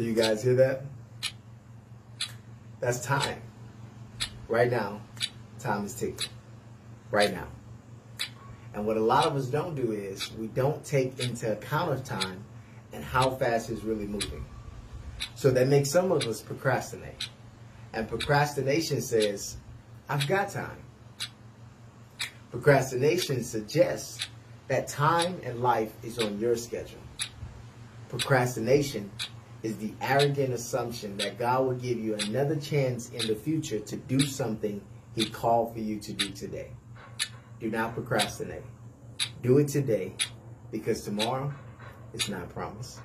Do you guys hear that? That's time. Right now, time is ticking. Right now. And what a lot of us don't do is we don't take into account of time and how fast it's really moving. So that makes some of us procrastinate. And procrastination says, I've got time. Procrastination suggests that time and life is on your schedule. Procrastination is the arrogant assumption that God will give you another chance in the future to do something he called for you to do today. Do not procrastinate. Do it today because tomorrow is not promised.